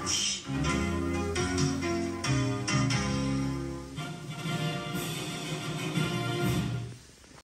Yeah.